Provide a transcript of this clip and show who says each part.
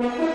Speaker 1: Mm-hmm.